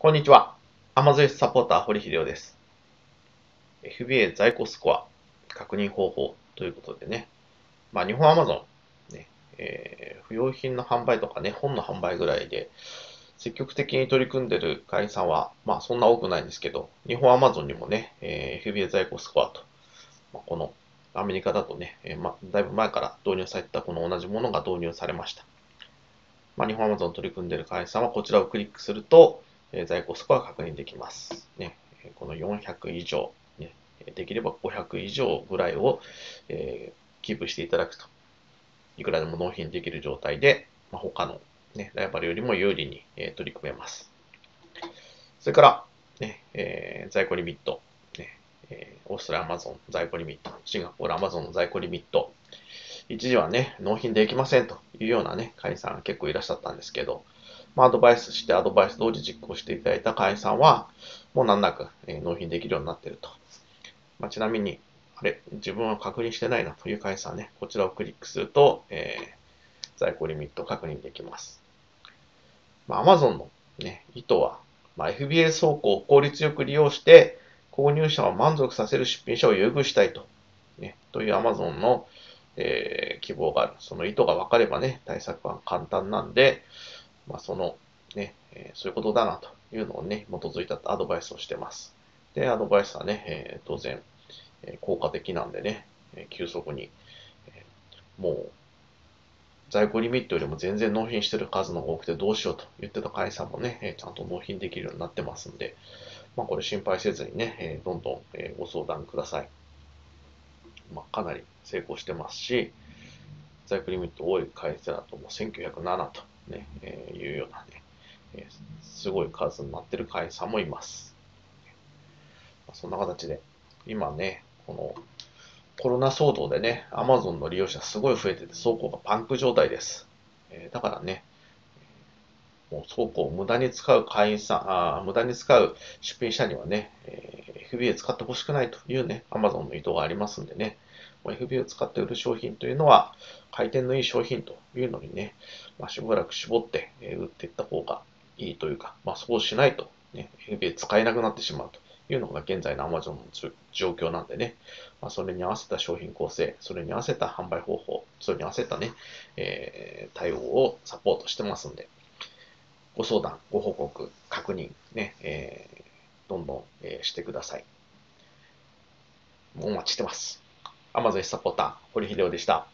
こんにちは。Amazon サポーター、堀秀夫です。FBA 在庫スコア確認方法ということでね、まあ、日本 Amazon、ねえー、不用品の販売とかね、本の販売ぐらいで、積極的に取り組んでる会員さんは、まあ、そんな多くないんですけど、日本 Amazon にもね、えー、FBA 在庫スコアと、まあ、このアメリカだとね、えー、ま、だいぶ前から導入されたこの同じものが導入されました。まあ、日本 Amazon 取り組んでる会員さんはこちらをクリックすると、え在庫スコア確認できます。ね、この400以上、ね、できれば500以上ぐらいを、えー、キープしていただくと、いくらでも納品できる状態で、まあ、他の、ね、ライバルよりも有利に、えー、取り組めます。それから、ねえー、在庫リミット、ね。え、オーストラリアアマゾン在庫リミット、シンガポールアマゾンの在庫リミット、一時はね、納品できませんというようなね、会員さん結構いらっしゃったんですけど、まあ、アドバイスしてアドバイス通り実行していただいた会員さんは、もう難なく、えー、納品できるようになっていると。まあ、ちなみに、あれ、自分は確認してないなという会員さんね、こちらをクリックすると、えー、在庫リミット確認できます。まあ、Amazon の、ね、意図は、まあ、FBA 倉庫を効率よく利用して、購入者を満足させる出品者を優遇したいと、ね、という Amazon の、えー、希望がある。その意図が分かればね、対策は簡単なんで、まあ、その、ね、え、そういうことだなというのをね、基づいたアドバイスをしてます。で、アドバイスはね、え、当然、え、効果的なんでね、え急速に、えもう、在庫リミットよりも全然納品してる数の方が多くてどうしようと言ってた会社もね、えちゃんと納品できるようになってますんで、まあ、これ心配せずにね、えどんどん、えご相談ください。まあ、かなり成功してますし、在庫リミット多い会社だともう1907とね、えー、いうようなね、えー、すごい数になってる会員さんもいます。そんな形で、今ね、このコロナ騒動でね、アマゾンの利用者すごい増えてて、倉庫がパンク状態です。えー、だからね、もう倉庫を無駄に使う会員さん、あ無駄に使う出品者にはね、えー、FBA 使ってほしくないというね、Amazon の意図がありますんでね、FB を使って売る商品というのは、回転のいい商品というのにね、まあ、しばらく絞って売っていった方がいいというか、まあ、そうしないと、ね、FB 使えなくなってしまうというのが現在の Amazon の状況なんでね、まあ、それに合わせた商品構成、それに合わせた販売方法、それに合わせたね、えー、対応をサポートしてますんで、ご相談、ご報告、確認、ね、えー、どんどん、え、してください。お待ちしてます。アマゾンサポーター、堀秀夫でした。